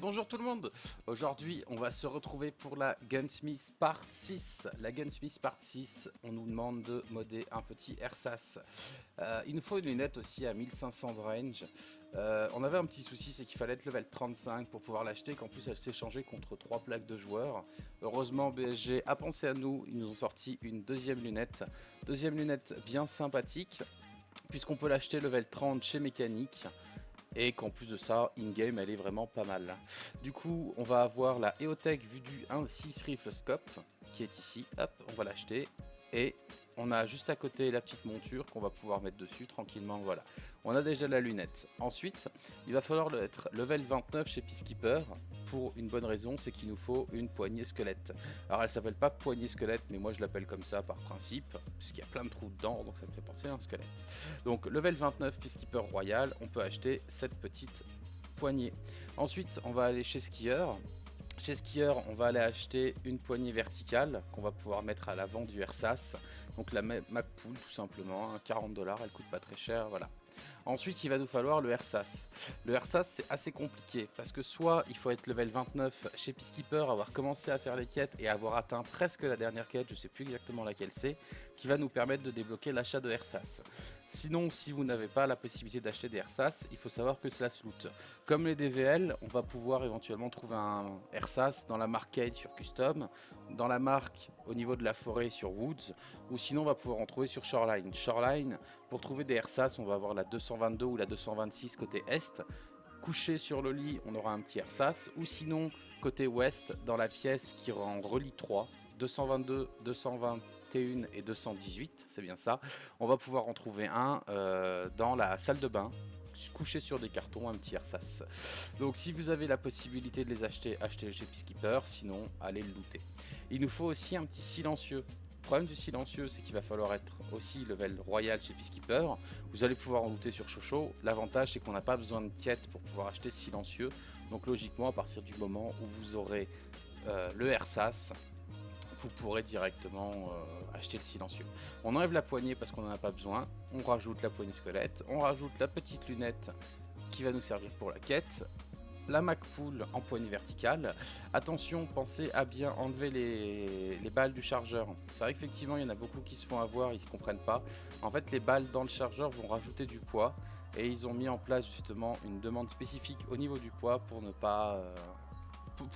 Bonjour tout le monde Aujourd'hui on va se retrouver pour la Gunsmith Part 6. La Gunsmith Part 6, on nous demande de modder un petit ersatz. Euh, il nous faut une lunette aussi à 1500 de range. Euh, on avait un petit souci, c'est qu'il fallait être level 35 pour pouvoir l'acheter, qu'en plus elle s'est changée contre 3 plaques de joueurs. Heureusement BSG a pensé à nous, ils nous ont sorti une deuxième lunette. Deuxième lunette bien sympathique, puisqu'on peut l'acheter level 30 chez Mécanique et qu'en plus de ça, in-game, elle est vraiment pas mal. Du coup, on va avoir la EOTech vue du 1.6 Rifle Scope, qui est ici, hop, on va l'acheter, et on a juste à côté la petite monture qu'on va pouvoir mettre dessus tranquillement, voilà. On a déjà la lunette. Ensuite, il va falloir être level 29 chez Peacekeeper, pour une bonne raison, c'est qu'il nous faut une poignée squelette. Alors elle s'appelle pas poignée squelette, mais moi je l'appelle comme ça par principe, puisqu'il y a plein de trous dedans, donc ça me fait penser à un squelette. Donc level 29 Peacekeeper Royal, on peut acheter cette petite poignée. Ensuite, on va aller chez Skieur. Chez Skieur, on va aller acheter une poignée verticale qu'on va pouvoir mettre à l'avant du RSAS. Donc la MacPool tout simplement, 40 dollars, elle coûte pas très cher, voilà. Ensuite, il va nous falloir le RSAS. Le RSAS, c'est assez compliqué parce que soit il faut être level 29 chez Peacekeeper, avoir commencé à faire les quêtes et avoir atteint presque la dernière quête, je sais plus exactement laquelle c'est, qui va nous permettre de débloquer l'achat de RSAS. Sinon, si vous n'avez pas la possibilité d'acheter des RSAS, il faut savoir que cela se loot. Comme les DVL, on va pouvoir éventuellement trouver un RSAS dans la marque sur Custom, dans la marque au niveau de la forêt sur Woods, ou sinon on va pouvoir en trouver sur Shoreline. Shoreline, pour trouver des RSAS, on va avoir la 222 ou la 226 côté est. Couché sur le lit, on aura un petit ersatz. Ou sinon, côté ouest, dans la pièce qui en relie 3, 222, 221 et 218, c'est bien ça. On va pouvoir en trouver un euh, dans la salle de bain, couché sur des cartons, un petit ersatz. Donc si vous avez la possibilité de les acheter, achetez chez Peacekeeper, sinon allez le looter. Il nous faut aussi un petit silencieux le problème du silencieux, c'est qu'il va falloir être aussi level royal chez Peacekeeper. Vous allez pouvoir en looter sur Chocho. L'avantage, c'est qu'on n'a pas besoin de quête pour pouvoir acheter silencieux. Donc logiquement, à partir du moment où vous aurez euh, le RSAS, vous pourrez directement euh, acheter le silencieux. On enlève la poignée parce qu'on n'en a pas besoin. On rajoute la poignée squelette. On rajoute la petite lunette qui va nous servir pour la quête la MacPool en poignée verticale. Attention, pensez à bien enlever les, balles du chargeur. C'est vrai qu'effectivement, il y en a beaucoup qui se font avoir, ils ne comprennent pas. En fait, les balles dans le chargeur vont rajouter du poids. Et ils ont mis en place justement une demande spécifique au niveau du poids pour ne pas... Euh,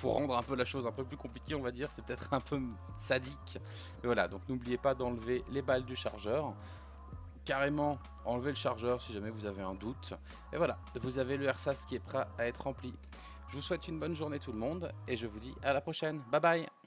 pour rendre un peu la chose un peu plus compliquée, on va dire, c'est peut-être un peu sadique. Mais voilà, donc n'oubliez pas d'enlever les balles du chargeur carrément enlever le chargeur si jamais vous avez un doute. Et voilà, vous avez le RSAS qui est prêt à être rempli. Je vous souhaite une bonne journée tout le monde et je vous dis à la prochaine. Bye bye